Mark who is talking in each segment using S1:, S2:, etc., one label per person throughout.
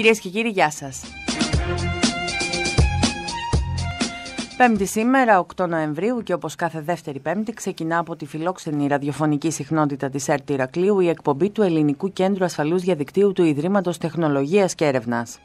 S1: Κυρίες και κύριοι, γεια σας. Πέμπτη σήμερα, 8 Νοεμβρίου και όπως κάθε δεύτερη πέμπτη ξεκινά από τη φιλόξενη ραδιοφωνική συχνότητα της ΕΡΤ Ηρακλείου η εκπομπή του Ελληνικού Κέντρου Ασφαλούς Διαδικτύου του Ιδρύματος Τεχνολογίας και Έρευνας.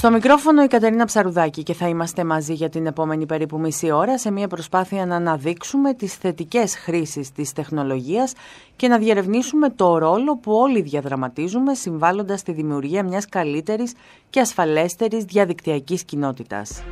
S1: Στο μικρόφωνο η Κατερίνα Ψαρουδάκη και θα είμαστε μαζί για την επόμενη περίπου μισή ώρα σε μια προσπάθεια να αναδείξουμε τις θετικές χρήσεις της τεχνολογίας και να διερευνήσουμε το ρόλο που όλοι διαδραματίζουμε συμβάλλοντας στη δημιουργία μιας καλύτερης και ασφαλέστερης διαδικτυακής κοινότητας.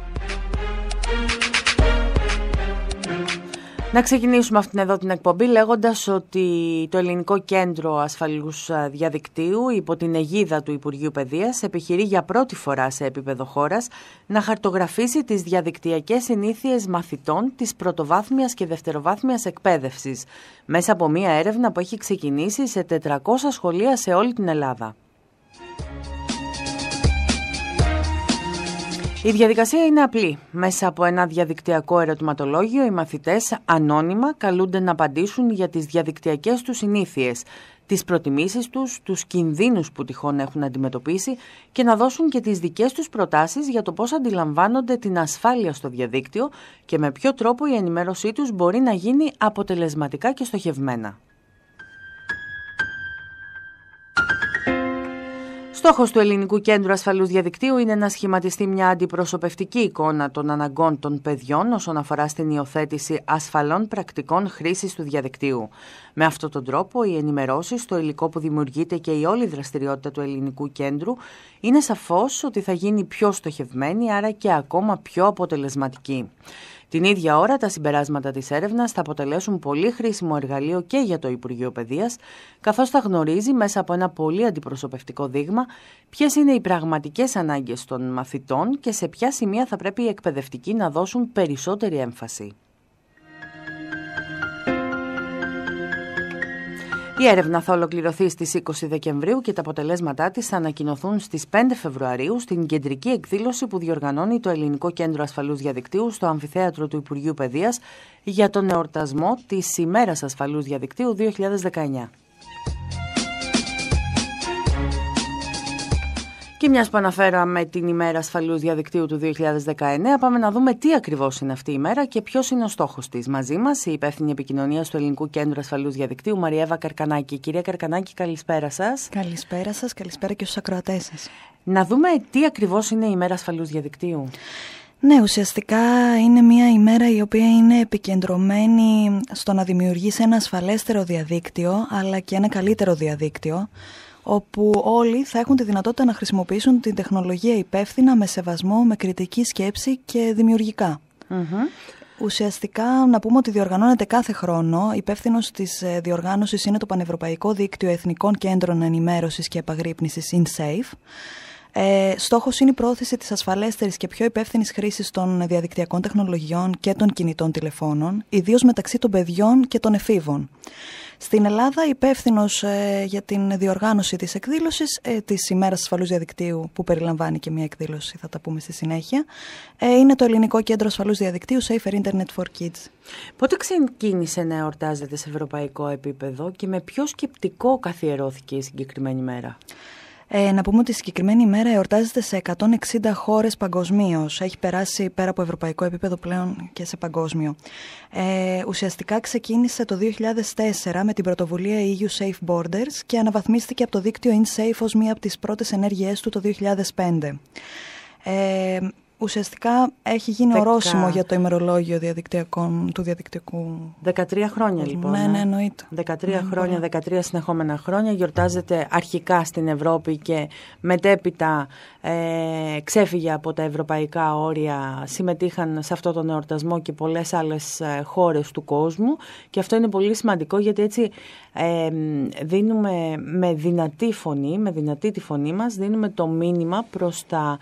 S1: Να ξεκινήσουμε αυτήν εδώ την εκπομπή λέγοντας ότι το Ελληνικό Κέντρο Ασφαλούς Διαδικτύου υπό την αιγίδα του Υπουργείου Παιδείας επιχειρεί για πρώτη φορά σε επίπεδο χώρας να χαρτογραφήσει τις διαδικτυακές συνήθειες μαθητών της πρωτοβάθμιας και δευτεροβάθμιας εκπαίδευσης μέσα από μια έρευνα που έχει ξεκινήσει σε 400 σχολεία σε όλη την Ελλάδα. Η διαδικασία είναι απλή. Μέσα από ένα διαδικτυακό ερωτηματολόγιο, οι μαθητές ανώνυμα καλούνται να απαντήσουν για τις διαδικτυακές τους συνήθειες, τις προτιμήσεις τους, τους κινδύνους που τυχόν έχουν αντιμετωπίσει και να δώσουν και τις δικές τους προτάσεις για το πώς αντιλαμβάνονται την ασφάλεια στο διαδίκτυο και με ποιο τρόπο η ενημέρωσή τους μπορεί να γίνει αποτελεσματικά και στοχευμένα. Στόχος του Ελληνικού Κέντρου Ασφαλούς Διαδικτύου είναι να σχηματιστεί μια αντιπροσωπευτική εικόνα των αναγκών των παιδιών όσον αφορά στην υιοθέτηση ασφαλών πρακτικών χρήσης του διαδικτύου. Με αυτόν τον τρόπο, οι ενημερώσεις, το υλικό που δημιουργείται και η όλη δραστηριότητα του Ελληνικού Κέντρου είναι σαφώς ότι θα γίνει πιο στοχευμένη, άρα και ακόμα πιο αποτελεσματική. Την ίδια ώρα, τα συμπεράσματα της έρευνας θα αποτελέσουν πολύ χρήσιμο εργαλείο και για το Υπουργείο Παιδείας, καθώς θα γνωρίζει μέσα από ένα πολύ αντιπροσωπευτικό δείγμα ποιες είναι οι πραγματικές ανάγκες των μαθητών και σε ποια σημεία θα πρέπει οι εκπαιδευτικοί να δώσουν περισσότερη έμφαση. Η έρευνα θα ολοκληρωθεί στις 20 Δεκεμβρίου και τα αποτελέσματά της θα ανακοινωθούν στις 5 Φεβρουαρίου στην κεντρική εκδήλωση που διοργανώνει το Ελληνικό Κέντρο Ασφαλούς Διαδικτύου στο Αμφιθέατρο του Υπουργείου Παιδείας για τον εορτασμό της ημέρας ασφαλούς διαδικτύου 2019. Και μιας που αναφέραμε την ημέρα ασφαλούς διαδικτύου του 2019, πάμε να δούμε τι ακριβώς είναι αυτή η ημέρα και ποιος είναι ο στόχος της. Μαζί μας η υπεύθυνη επικοινωνίας του Ελληνικού Κέντρου Ασφαλούς Διαδικτύου, Μαριέβα Καρκανάκη. Κυρία Καρκανάκη, καλησπέρα σας.
S2: Καλησπέρα σας, καλησπέρα και στους ακροατές σας.
S1: Να δούμε τι ακριβώς είναι η ημέρα ασφαλούς διαδικτύου.
S2: Ναι, ουσιαστικά είναι μια ημέρα η οποία είναι επικεντρωμένη στο να δημιουργήσει ένα ασφαλέστερο διαδίκτυο, αλλά και ένα καλύτερο διαδίκτυο, όπου όλοι θα έχουν τη δυνατότητα να χρησιμοποιήσουν την τεχνολογία υπεύθυνα, με σεβασμό, με κριτική σκέψη και δημιουργικά. Ουσιαστικά να πούμε ότι διοργανώνεται κάθε χρόνο. Υπεύθυνος της ε, διοργάνωσης είναι το Πανευρωπαϊκό Δίκτυο Εθνικών Κέντρων Ενημέρωσης και Επαγρύπνησης InSafe. Ε, στόχος είναι η πρόθεση της ασφαλέστερης και πιο υπεύθυνης χρήσης των διαδικτυακών τεχνολογιών και των κινητών τηλεφώνων, ιδίως μεταξύ των παιδιών και των εφήβων. Στην Ελλάδα, υπεύθυνος ε, για την διοργάνωση της εκδήλωσης ε, της ημέρας ασφαλούς διαδικτύου, που περιλαμβάνει και μια εκδήλωση, θα τα πούμε στη συνέχεια, ε, είναι το Ελληνικό Κέντρο Ασφαλούς Διαδικτύου Safer Internet for Kids.
S1: Πότε ξεκίνησε να εορτάζεται σε ευρωπαϊκό επίπεδο και με ποιο σκεπτικό καθιερώθηκε η συγκεκριμένη μέρα;
S2: Ε, να πούμε ότι η συγκεκριμένη ημέρα εορτάζεται σε 160 χώρες παγκοσμίως. Έχει περάσει πέρα από ευρωπαϊκό επίπεδο πλέον και σε παγκόσμιο. Ε, ουσιαστικά ξεκίνησε το 2004 με την πρωτοβουλία EU Safe Borders και αναβαθμίστηκε από το δίκτυο InSafe ως μία από τις πρώτες ενέργειές του το 2005. Ε, ουσιαστικά έχει γίνει Δεκα... ορόσημο για το ημερολόγιο του διαδικτυακού.
S1: 13 χρόνια λοιπόν.
S2: Ναι, ναι, εννοείται.
S1: 13 ναι, χρόνια, 13 συνεχόμενα χρόνια. Γιορτάζεται αρχικά στην Ευρώπη και μετέπειτα ε, ξέφυγε από τα ευρωπαϊκά όρια. Συμμετείχαν σε αυτό τον εορτασμό και πολλές άλλες ε, χώρες του κόσμου. Και αυτό είναι πολύ σημαντικό γιατί έτσι ε, δίνουμε με δυνατή φωνή, με δυνατή τη φωνή μας, δίνουμε το μήνυμα προς τα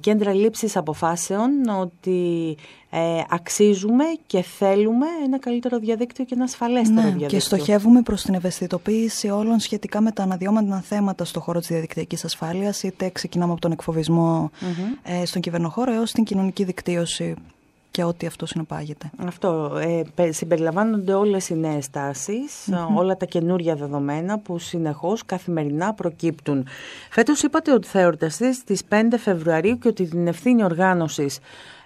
S1: κέντρα λήψης αποφάσεων ότι ε, αξίζουμε και θέλουμε ένα καλύτερο διαδίκτυο και ένα ασφαλέστερο ναι, διαδίκτυο.
S2: Και στοχεύουμε προς την ευαισθητοποίηση όλων σχετικά με τα αναδυόμενα θέματα στον χώρο της διαδικτυακής ασφάλειας, είτε ξεκινάμε από τον εκφοβισμό mm-hmm. ε, στον κυβερνοχώρο έως την κοινωνική δικτύωση και ό,τι αυτό συνεπάγεται.
S1: Αυτό. Ε, συμπεριλαμβάνονται όλες οι νέες όλα τα καινούρια δεδομένα που συνεχώς καθημερινά προκύπτουν. Φέτος είπατε ότι θα εορταστεί στις 5 Φεβρουαρίου και ότι την ευθύνη οργάνωσης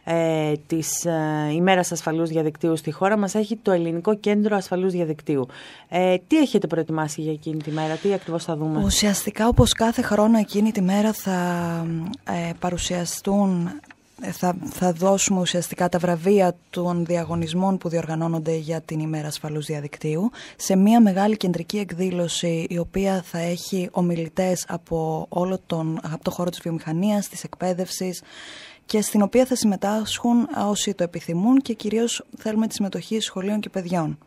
S1: ε, της ε, ημέρας ασφαλούς διαδικτύου στη χώρα μας έχει το Ελληνικό Κέντρο Ασφαλούς Διαδικτύου. Ε, τι έχετε προετοιμάσει για εκείνη τη μέρα, τι ακριβώς θα δούμε;
S2: Ουσιαστικά όπως κάθε χρόνο εκείνη τη μέρα θα ε, παρουσιαστούν ε, θα, θα δώσουμε ουσιαστικά τα βραβεία των διαγωνισμών που διοργανώνονται για την ημέρα ασφαλούς διαδικτύου σε μια μεγάλη κεντρική εκδήλωση η οποία θα έχει ομιλητές από όλο τον, από το χώρο της βιομηχανίας, της εκπαίδευσης και στην οποία θα συμμετάσχουν όσοι το επιθυμούν και κυρίως θέλουμε τη συμμετοχή σχολείων και παιδιών.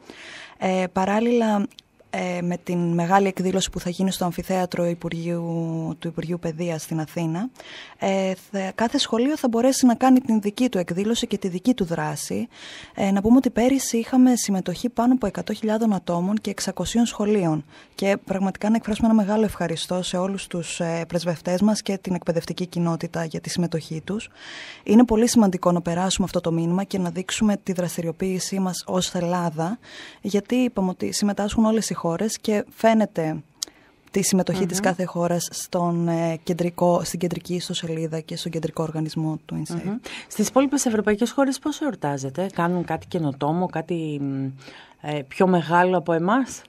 S2: Ε, παράλληλα ε, με την μεγάλη εκδήλωση που θα γίνει στο Αμφιθέατρο Υπουργείου, του Υπουργείου Παιδείας στην Αθήνα, ε, κάθε σχολείο θα μπορέσει να κάνει την δική του εκδήλωση και τη δική του δράση. Ε, να πούμε ότι πέρυσι είχαμε συμμετοχή πάνω από 100.000 ατόμων και 600 σχολείων και πραγματικά να εκφράσουμε ένα μεγάλο ευχαριστώ σε όλους τους ε, πρεσβευτές μας και την εκπαιδευτική κοινότητα για τη συμμετοχή τους. Είναι πολύ σημαντικό να περάσουμε αυτό το μήνυμα και να δείξουμε τη δραστηριοποίησή μας ως Ελλάδα, γιατί είπαμε ότι συμμετάσχουν όλες οι χώρες και φαίνεται τη συμμετοχή mm-hmm. της κάθε χώρας στον, ε, κεντρικό, στην κεντρική ιστοσελίδα και στον κεντρικό οργανισμό του INSAFE. Mm-hmm.
S1: Στις υπόλοιπες ευρωπαϊκές χώρες πώς εορτάζεται, κάνουν κάτι καινοτόμο, κάτι ε, πιο μεγάλο από εμάς;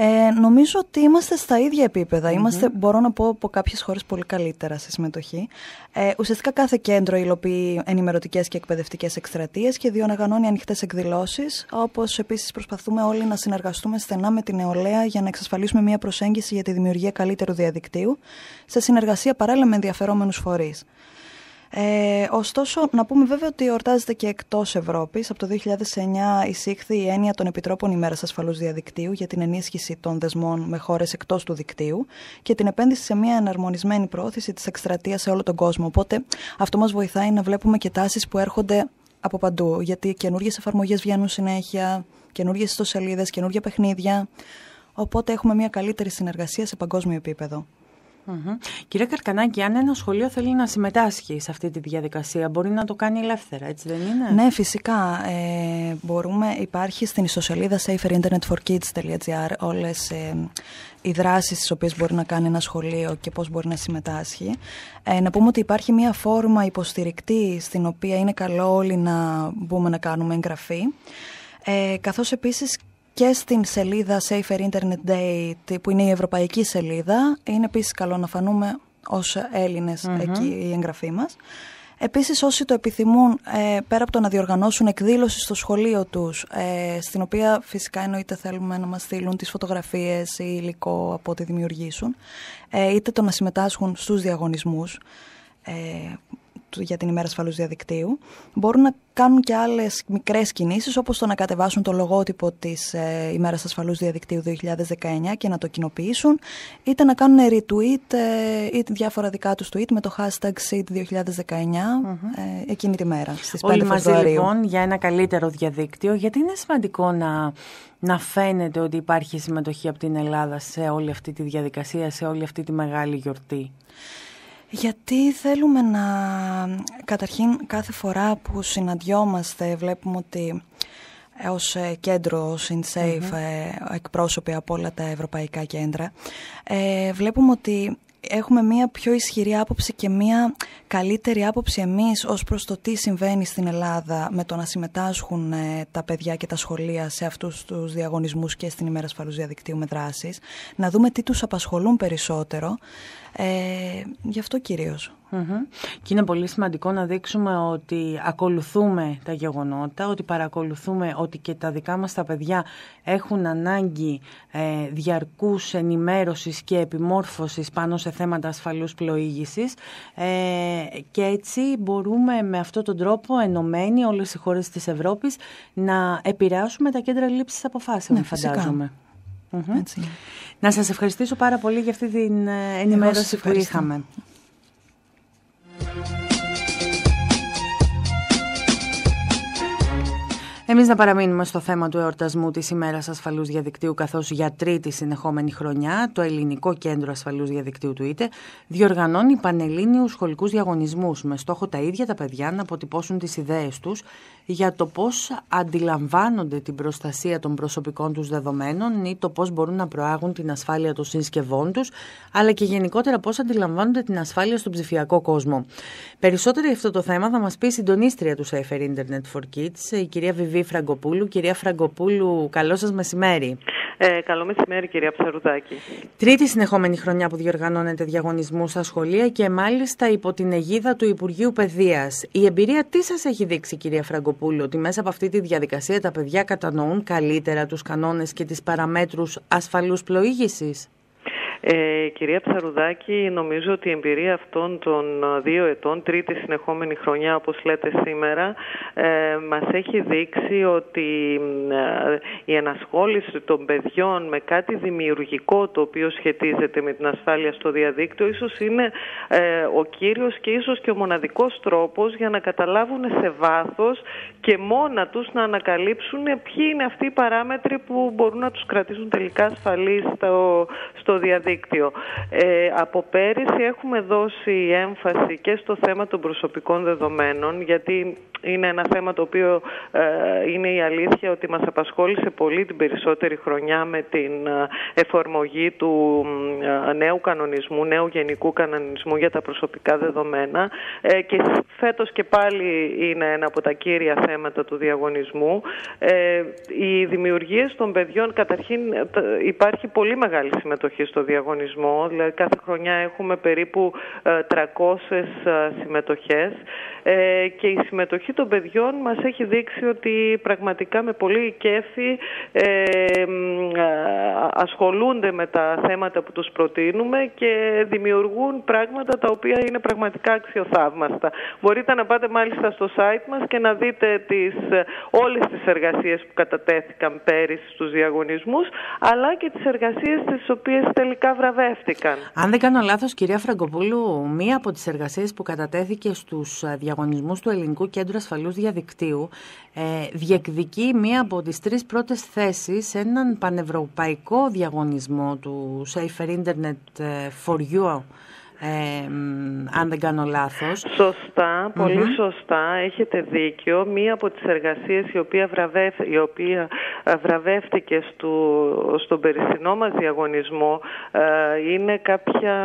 S2: Ε, νομίζω ότι είμαστε στα ίδια επίπεδα. Είμαστε, μπορώ να πω, από κάποιες χώρες πολύ καλύτερα σε συμμετοχή. Ε, ουσιαστικά κάθε κέντρο υλοποιεί ενημερωτικές και εκπαιδευτικές εκστρατείες και διοργανώνει ανοιχτές εκδηλώσεις. Όπως επίσης προσπαθούμε όλοι να συνεργαστούμε στενά με την νεολαία για να εξασφαλίσουμε μια προσέγγιση για τη δημιουργία καλύτερου διαδικτύου σε συνεργασία παράλληλα με ενδιαφερόμενους φορείς. Ε, ωστόσο, να πούμε βέβαια ότι εορτάζεται και εκτός Ευρώπης. Από το 2009 εισήχθη η έννοια των Επιτρόπων ημέρας ασφαλούς διαδικτύου για την ενίσχυση των δεσμών με χώρες εκτός του δικτύου και την επένδυση σε μια εναρμονισμένη πρόθεση της εκστρατείας σε όλο τον κόσμο. Οπότε αυτό μας βοηθάει να βλέπουμε και τάσεις που έρχονται από παντού. Γιατί καινούργιες εφαρμογές βγαίνουν συνέχεια, καινούργιες ιστοσελίδες, καινούργια παιχνίδια. Οπότε έχουμε μια καλύτερη συνεργασία σε παγκόσμιο επίπεδο.
S1: Mm-hmm. Κύριε Καρκανάκη, αν ένα σχολείο θέλει να συμμετάσχει σε αυτή τη διαδικασία, μπορεί να το κάνει ελεύθερα, έτσι δεν είναι;
S2: Ναι, φυσικά. Ε, μπορούμε, υπάρχει στην ιστοσελίδα saferinternetforkids.gr όλες ε, οι δράσεις τις οποίες μπορεί να κάνει ένα σχολείο και πώς μπορεί να συμμετάσχει. Ε, να πούμε ότι υπάρχει μια φόρμα υποστηρικτή στην οποία είναι καλό όλοι να μπούμε να κάνουμε εγγραφή. Ε, καθώς επίσης και στην σελίδα Safer Internet Day που είναι η ευρωπαϊκή σελίδα. Είναι επίσης καλό να φανούμε ως ελληνες εκεί η εγγραφή μας. Επίσης όσοι το επιθυμούν ε, πέρα από το να διοργανώσουν εκδήλωση στο σχολείο τους ε, στην οποία φυσικά εννοείται θέλουμε να μας στείλουν τις φωτογραφίες ή υλικό από ό,τι δημιουργήσουν ε, είτε το να συμμετάσχουν στους διαγωνισμούς για την ημέρα ασφαλούς διαδικτύου. Μπορούν να κάνουν και άλλες μικρές κινήσεις όπως το να κατεβάσουν το λογότυπο της ε, ημέρας ασφαλούς διαδικτύου 2019 και να το κοινοποιήσουν είτε να κάνουν retweet ε, ή διάφορα δικά τους tweet με το hashtag SEED 2019 ε, εκείνη τη μέρα στις 5
S1: Όλοι μαζί λοιπόν για ένα καλύτερο διαδίκτυο γιατί είναι σημαντικό να να φαίνεται ότι υπάρχει συμμετοχή από την Ελλάδα σε όλη αυτή τη διαδικασία, σε όλη αυτή τη μεγάλη γιορτή;
S2: Γιατί θέλουμε να, καταρχήν κάθε φορά που συναντιόμαστε βλέπουμε ότι ως ε, κέντρο, ως InSafe, mm εκπρόσωποι από όλα τα ευρωπαϊκά κέντρα, ε, βλέπουμε ότι έχουμε μία πιο ισχυρή άποψη και μία καλύτερη άποψη εμείς ως προς το τι συμβαίνει στην Ελλάδα με το να συμμετάσχουν τα παιδιά και τα σχολεία σε αυτούς τους διαγωνισμούς και στην ημέρα ασφαλούς διαδικτύου με δράσεις, να δούμε τι τους απασχολούν περισσότερο ε, γι' αυτό κυρίως.
S1: Και είναι πολύ σημαντικό να δείξουμε ότι ακολουθούμε τα γεγονότα, ότι παρακολουθούμε ότι και τα δικά μας τα παιδιά έχουν ανάγκη ε, διαρκούς ενημέρωσης και επιμόρφωσης πάνω σε θέματα ασφαλούς πλοήγησης. Ε, και έτσι μπορούμε με αυτόν τον τρόπο ενωμένοι όλες οι χώρες της Ευρώπης να επηρεάσουμε τα κέντρα λήψης αποφάσεων, ναι, φαντάζομαι. Να σας ευχαριστήσω πάρα πολύ για αυτή την ε, ενημέρωση που είχαμε. Εμείς να παραμείνουμε στο θέμα του εορτασμού της ημέρας ασφαλούς διαδικτύου, καθώς για τρίτη συνεχόμενη χρονιά το Ελληνικό Κέντρο Ασφαλούς Διαδικτύου του ΙΤΕ διοργανώνει πανελλήνιους σχολικούς διαγωνισμούς με στόχο τα ίδια τα παιδιά να αποτυπώσουν τις ιδέες τους για το πώς αντιλαμβάνονται την προστασία των προσωπικών τους δεδομένων ή το πώς μπορούν να προάγουν την ασφάλεια των συσκευών τους, αλλά και γενικότερα πώς αντιλαμβάνονται την ασφάλεια στον ψηφιακό κόσμο. Περισσότερο για αυτό το θέμα θα μας πει η συντονίστρια του Safer Internet for Kids, η κυρία Βιβί Φραγκοπούλου. Κυρία Φραγκοπούλου, καλό σας μεσημέρι.
S3: Ε, καλό μεσημέρι κυρία Ψαρουδάκη.
S1: Τρίτη συνεχόμενη χρονιά που διοργανώνεται διαγωνισμούς στα σχολεία και μάλιστα υπό την αιγίδα του Υπουργείου Παιδείας. Η εμπειρία τι σας έχει δείξει κυρία Φραγκοπούλου, ότι μέσα από αυτή τη διαδικασία τα παιδιά κατανοούν καλύτερα τους κανόνες και τις παραμέτρους ασφαλούς πλοήγησης;
S3: Ε, κυρία Ψαρουδάκη, νομίζω ότι η εμπειρία αυτών των δύο ετών, τρίτη συνεχόμενη χρονιά όπως λέτε σήμερα, ε, μας έχει δείξει ότι ε, η ενασχόληση των παιδιών με κάτι δημιουργικό το οποίο σχετίζεται με την ασφάλεια στο διαδίκτυο ίσως είναι ε, ο κύριος και ίσως και ο μοναδικός τρόπος για να καταλάβουν σε βάθος και μόνα τους να ανακαλύψουν ποιοι είναι αυτοί οι παράμετροι που μπορούν να τους κρατήσουν τελικά ασφαλείς στο, στο διαδίκτυο. Ε, από πέρυσι έχουμε δώσει έμφαση και στο θέμα των προσωπικών δεδομένων γιατί είναι ένα θέμα το οποίο ε, είναι η αλήθεια ότι μας απασχόλησε πολύ την περισσότερη χρονιά με την ε, εφαρμογή του ε, νέου κανονισμού, νέου γενικού κανονισμού για τα προσωπικά δεδομένα και φέτος και πάλι είναι ένα από τα κύρια θέματα του διαγωνισμού. Οι δημιουργίες των παιδιών, καταρχήν υπάρχει πολύ μεγάλη συμμετοχή στο διαγωνισμό, δηλαδή κάθε χρονιά έχουμε περίπου 300 συμμετοχές και η συμμετοχή συμμετοχή των παιδιών μας έχει δείξει ότι πραγματικά με πολύ κέφι ε, ασχολούνται με τα θέματα που τους προτείνουμε και δημιουργούν πράγματα τα οποία είναι πραγματικά αξιοθαύμαστα. Μπορείτε να πάτε μάλιστα στο site μας και να δείτε τις, όλες τις εργασίες που κατατέθηκαν πέρυσι στους διαγωνισμούς αλλά και τις εργασίες τις οποίες τελικά βραβεύτηκαν.
S1: Αν δεν κάνω λάθος κυρία Φραγκοπούλου, μία από τις εργασίες που κατατέθηκε στους διαγωνισμούς του Ελληνικού Κέντρου Ασφαλούς Διαδικτύου ε, διεκδικεί μία από τις τρεις πρώτες θέσεις σε έναν πανευρωπαϊκό διαγωνισμό του Safer Internet ε, for You ε, αν δεν κάνω λάθος.
S3: Σωστά, σωστά, έχετε δίκιο. Μία από τις εργασίες η οποία, βραβεύ, η οποία ε, βραβεύτηκε στο, στον περσινό μας διαγωνισμό ε, είναι κάποια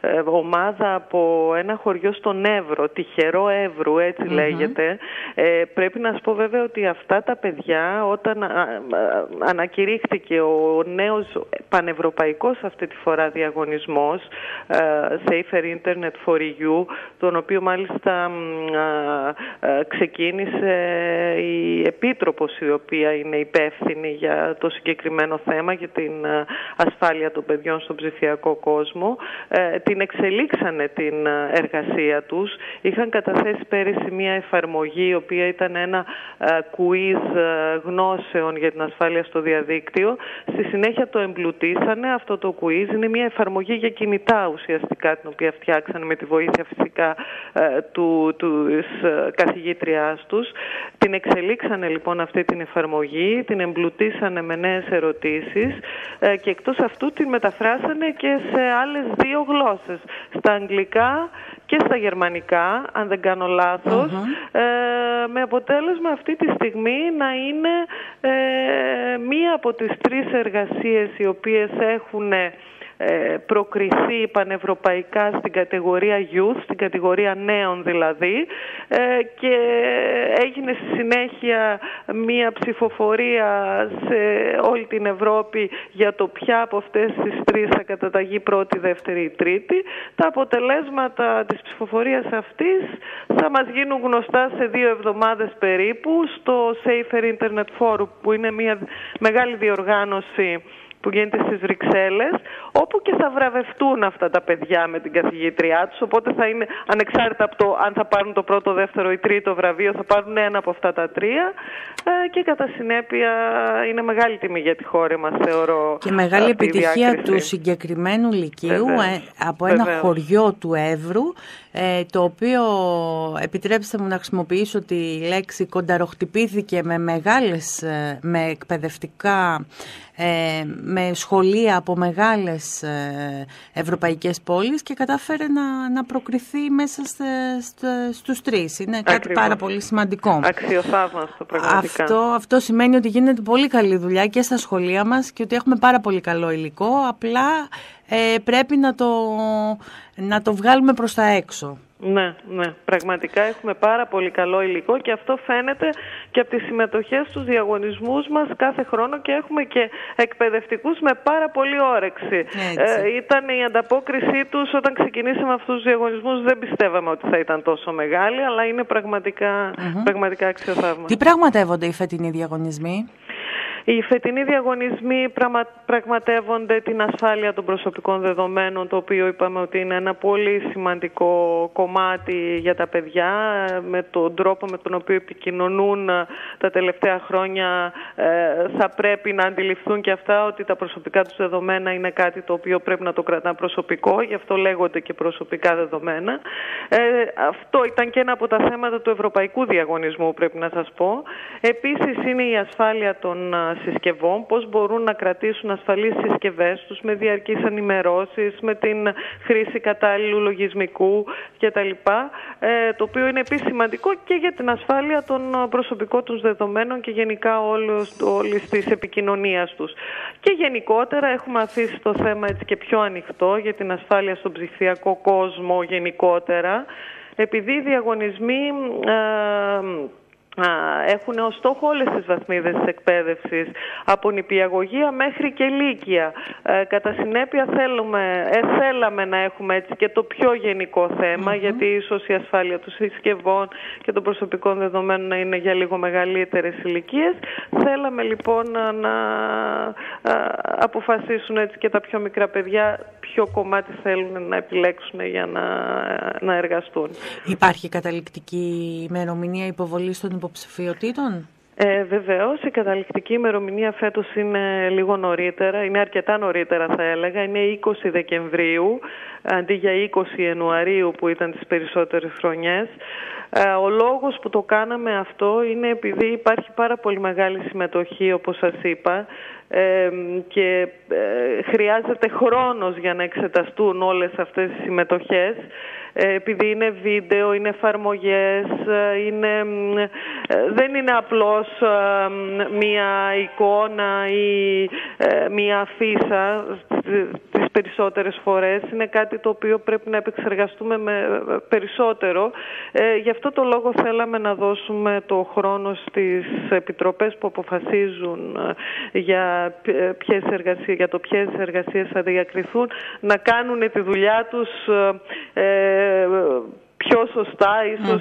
S3: ε, ομάδα από ένα χωριό στον Εύρο, τυχερό Εύρου έτσι λέγεται. πρέπει να σας πω βέβαια ότι αυτά τα παιδιά όταν ανακηρύχθηκε ο νέος πανευρωπαϊκός αυτή τη φορά διαγωνισμός Safer Internet for EU, τον οποίο μάλιστα ξεκίνησε η Επίτροπος η οποία είναι υπεύθυνη για το συγκεκριμένο θέμα, για την ασφάλεια των παιδιών στον ψηφιακό κόσμο. Ε, την εξελίξανε την εργασία τους. Είχαν καταθέσει πέρυσι μια εφαρμογή, η οποία ήταν ένα quiz γνώσεων για την ασφάλεια στο διαδίκτυο. Στη συνέχεια το εμπλουτίσανε. Αυτό το quiz είναι μια εφαρμογή για κινητά ουσιαστικά, την οποία φτιάξανε με τη βοήθεια φυσικά ε, του, του ε, καθηγήτριάς τους. Την εξελίξανε λοιπόν αυτή την εφαρμογή, την εμπλουτίσανε με νέες ερωτήσεις ε, και εκτός αυτού την μεταφράσανε και σε άλλες δύο γλώσσες, στα αγγλικά και στα γερμανικά, αν δεν κάνω με αποτέλεσμα αυτή τη στιγμή να είναι μία από τις τρεις εργασίες οι οποίες έχουν ε, προκριθεί πανευρωπαϊκά στην κατηγορία youth, στην κατηγορία νέων δηλαδή ε, και έγινε στη συνέχεια μία ψηφοφορία σε όλη την Ευρώπη για το ποια από αυτές τις τρεις θα καταταγεί πρώτη, δεύτερη ή τρίτη. Τα αποτελέσματα της ψηφοφορίας αυτής θα μας γίνουν γνωστά σε δύο εβδομάδες περίπου στο Safer Internet Forum που είναι μια μεγάλη διοργάνωση που γίνεται στις Βρυξέλλες, όπου και θα βραβευτούν αυτά τα παιδιά με την καθηγήτριά τους, οπότε θα είναι ανεξάρτητα από το αν θα πάρουν το πρώτο, δεύτερο ή τρίτο βραβείο, θα πάρουν ένα από αυτά τα τρία ε, και κατά συνέπεια είναι μεγάλη τιμή για τη χώρα μας, θεωρώ.
S1: Και μεγάλη επιτυχία του συγκεκριμένου λυκείου ε, από ένα χωριό του Εύρου, ε, το οποίο, επιτρέψτε μου να χρησιμοποιήσω τη λέξη, κονταροχτυπήθηκε με μεγάλες, με εκπαιδευτικά ε, με σχολεία από μεγάλες ε, ευρωπαϊκές πόλεις και κατάφερε να, να προκριθεί μέσα στε, στε, στους τρεις. Είναι κάτι πάρα πολύ σημαντικό.
S3: Αξιοθαύμαστο πραγματικά.
S1: Αυτό, αυτό σημαίνει ότι γίνεται πολύ καλή δουλειά και στα σχολεία μας και ότι έχουμε πάρα πολύ καλό υλικό. Απλά ε, πρέπει να το, να το βγάλουμε προς τα έξω.
S3: Ναι, ναι. Πραγματικά έχουμε πάρα πολύ καλό υλικό και αυτό φαίνεται και από τις συμμετοχές στους διαγωνισμούς μας κάθε χρόνο και έχουμε και εκπαιδευτικούς με πάρα πολύ όρεξη. Ε, ήταν η ανταπόκρισή τους όταν ξεκινήσαμε αυτούς τους διαγωνισμούς δεν πιστεύαμε ότι θα ήταν τόσο μεγάλη αλλά είναι πραγματικά, mm-hmm. πραγματικά αξιοθαύμα.
S1: Τι πραγματεύονται οι φετινοί διαγωνισμοί;
S3: Οι φετινοί διαγωνισμοί πραγματεύονται την ασφάλεια των προσωπικών δεδομένων, το οποίο είπαμε ότι είναι ένα πολύ σημαντικό κομμάτι για τα παιδιά, με τον τρόπο με τον οποίο επικοινωνούν τα τελευταία χρόνια ε, θα πρέπει να αντιληφθούν και αυτά ότι τα προσωπικά τους δεδομένα είναι κάτι το οποίο πρέπει να το κρατά προσωπικό, γι' αυτό λέγονται και προσωπικά δεδομένα. Ε, αυτό ήταν και ένα από τα θέματα του ευρωπαϊκού διαγωνισμού, πρέπει να σας πω. Επίσης είναι η ασφάλεια των συσκευών, πώς μπορούν να κρατήσουν ασφαλείς συσκευές τους με διαρκείς ενημερώσεις, με την χρήση κατάλληλου λογισμικού κτλ. Ε, το οποίο είναι επίσης σημαντικό και για την ασφάλεια των προσωπικών τους δεδομένων και γενικά όλης, όλης της επικοινωνίας τους. Και γενικότερα έχουμε αφήσει το θέμα έτσι και πιο ανοιχτό για την ασφάλεια στον ψηφιακό κόσμο γενικότερα, επειδή οι διαγωνισμοί... Ε, έχουν ως στόχο όλες τις βαθμίδες της εκπαίδευσης από νηπιαγωγία μέχρι και λύκεια. Ε, κατά συνέπεια θέλουμε, ε, θέλαμε να έχουμε έτσι και το πιο γενικό γιατί ίσως η ασφάλεια των συσκευών και των προσωπικών δεδομένων να είναι για λίγο μεγαλύτερες ηλικίες. Θέλαμε λοιπόν να, να αποφασίσουν έτσι και τα πιο μικρά παιδιά ποιο κομμάτι θέλουν να επιλέξουν για να, να εργαστούν.
S1: Υπάρχει καταληκτική ημερομηνία υποβολής των υποψηφιωτήτων;
S3: Ε, Βεβαίως, η καταληκτική ημερομηνία φέτος είναι λίγο νωρίτερα, είναι αρκετά νωρίτερα θα έλεγα, είναι 20 Δεκεμβρίου αντί για 20 Ιανουαρίου που ήταν τις περισσότερες χρονιές. Ε, ο λόγος που το κάναμε αυτό είναι επειδή υπάρχει πάρα πολύ μεγάλη συμμετοχή όπως σας είπα ε, και ε, χρειάζεται χρόνος για να εξεταστούν όλες αυτές οι συμμετοχές επειδή είναι βίντεο, είναι εφαρμογές, είναι, δεν είναι απλώς μία εικόνα ή μία αφίσα τις περισσότερες φορές. Είναι κάτι το οποίο πρέπει να επεξεργαστούμε με περισσότερο. Ε, γι' αυτό το λόγο θέλαμε να δώσουμε το χρόνο στις επιτροπές που αποφασίζουν ε, για, ποιες εργασίες, για το ποιες εργασίες θα διακριθούν να κάνουν τη δουλειά τους ε, πιο σωστά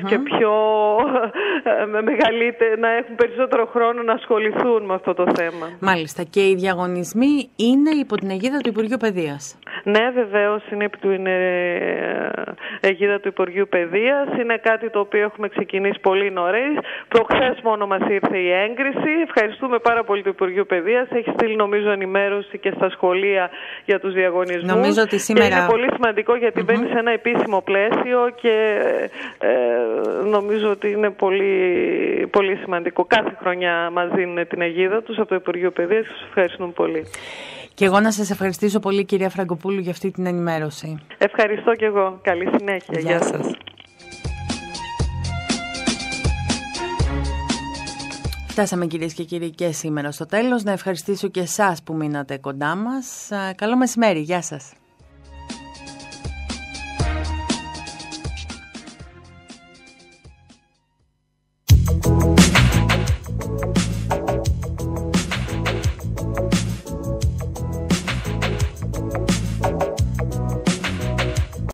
S3: και πιο με μεγαλύτερη, να έχουν περισσότερο χρόνο να ασχοληθούν με αυτό το θέμα.
S1: Μάλιστα. Και οι διαγωνισμοί είναι υπό την αιγίδα του Υπουργείου Παιδείας.
S3: Ναι, βεβαίως είναι υπό την αιγίδα του Υπουργείου Παιδείας. Είναι κάτι το οποίο έχουμε ξεκινήσει πολύ νωρίς. Προχθές μόνο μας ήρθε η έγκριση. Ευχαριστούμε πάρα πολύ το Υπουργείο Παιδείας. Έχει στείλει νομίζω ενημέρωση και στα σχολεία για τους διαγωνισμούς.
S1: Νομίζω ότι σήμερα...
S3: Και είναι πολύ σημαντικό γιατί μπαίνει σε ένα επίσημο πλαίσιο και ε, νομίζω ότι είναι πολύ, πολύ σημαντικό. Κάθε χρονιά μας δίνουν την αιγίδα τους από το Υπουργείο Παιδείας και σας ευχαριστούμε πολύ.
S1: Και εγώ να σας ευχαριστήσω πολύ κυρία Φραγκοπούλου για αυτή την ενημέρωση.
S3: Ευχαριστώ και εγώ. Καλή συνέχεια.
S1: Γεια, Γεια σας. Φτάσαμε κυρίες και κύριοι και σήμερα στο τέλος. Να ευχαριστήσω και εσάς που μείνατε κοντά μας. Καλό μεσημέρι. Γεια σας.